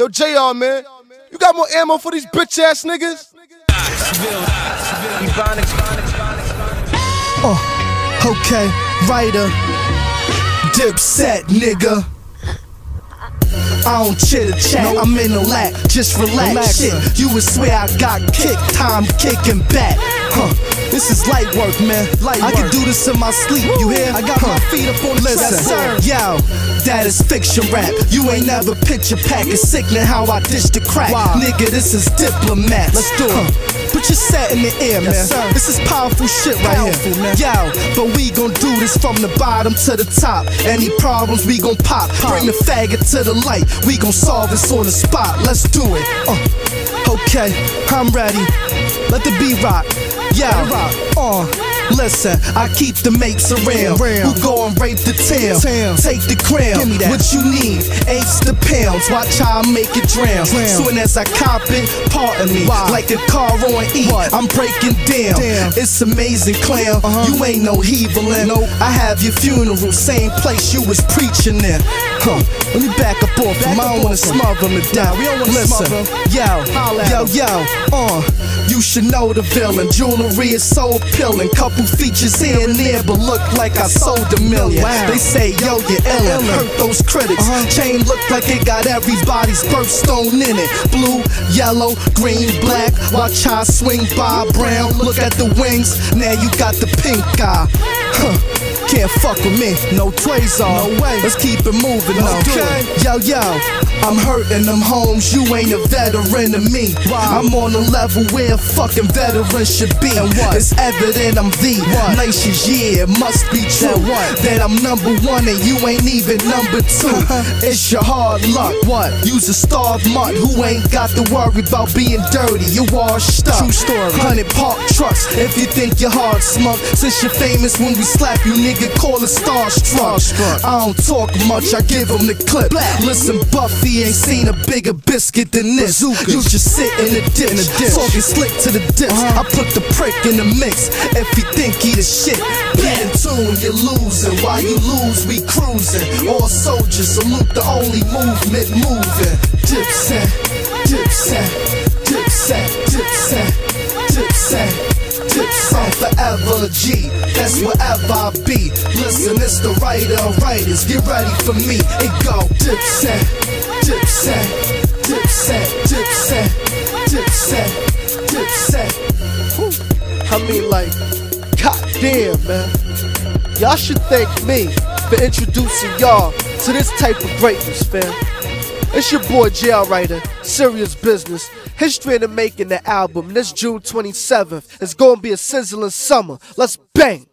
Yo, JR, man, you got more ammo for these bitch ass niggas? Uh, okay, writer, dipset, nigga. I don't chitter chat, I'm in the lack, just relax. Relax, Shit, sir. you would swear I got kicked, time kicking back. Huh. This is light work, man. Light I can do this in my sleep, you hear? I got my feet up on the Listen, track, yo, that is fiction rap. You ain't never picture pack. It's sickening how I dish the crack. Wow. Nigga, this is diplomats. Let's do it. Put your set in the air, man. Yes. This is powerful shit right Powerful, here. man. Yo, but we gon' do this from the bottom to the top. Any problems, we gon' pop. Bring the faggot to the light. We gon' solve this on the spot. Let's do it. Uh, okay, I'm ready. Let the beat rock. Yo, uh, listen, I keep the mates around. Who go and rape the. Town. Take the crown. Give me that. What you need? Eights the pounds. Watch how I make it drown. Soon as I cop it, pardon me. Like a car on E. I'm breaking down. It's amazing, clown. Uh-huh. You ain't no heathen. Nope. I have your funeral, same place you was preaching in. Huh. Let me back up off him. I don't wanna smother him to death. we don't wanna Listen, smother him. yo, yo, yo, uh. You should know the villain. Jewelry is so appealing. Couple features here and there, but look like I sold a million. They say, yo, you're illin'. Illin'. Hurt those critics. Uh-huh. Chain look like it got everybody's birthstone in it. Blue, yellow, green, black. Watch how I swing by. Brown, look at the wings. Now you got the pink eye. Huh. Can't fuck with me, no Quasar. No way. Let's keep it moving, Let's do it. Yo, yo, I'm hurting them homes. You ain't a veteran of me. Wow. I'm on a level where a fucking veteran should be. And what? It's evident I'm the What? nation's yeah. It must be true That what? that I'm number one and you ain't even number two. it's your hard luck. What? You's a starved mutt who ain't got to worry about being dirty. You washed up. True story. Hundred park trucks. If you think you're hard smug, since you're famous when we slap you, nigga, call it starstruck. I don't talk much, I give him the clip. Listen, Buffy ain't seen a bigger biscuit than this. You just sit in the ditch, In the ditch. talking slick to the dips. Uh-huh. I put the prick in the mix. If you think he the shit, get in tune, you're losing. While you lose, we cruising. All soldiers salute the only movement moving. Dipset, dipset, dipset, dipset, dipset. Dipset forever G, wherever I be. Listen, it's the writer of writers, get ready for me. It go dipset, dipset, dipset, dipset, dipset, dipset. I mean, like, goddamn, man. Y'all should thank me for introducing y'all to this type of greatness, fam. It's your boy JR Writer, Serious Business. History in the making the album. This June 27th. It's gonna be a sizzling summer. Let's bang.